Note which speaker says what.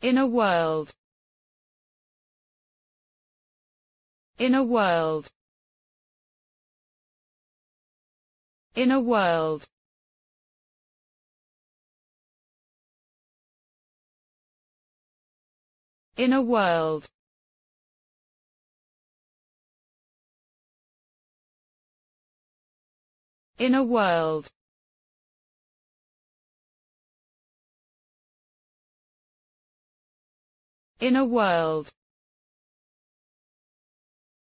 Speaker 1: In a world. In a world. In a world. In a world. In a world. In a world.